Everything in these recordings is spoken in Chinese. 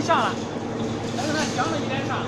上了，等他响了你再上。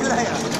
Claro.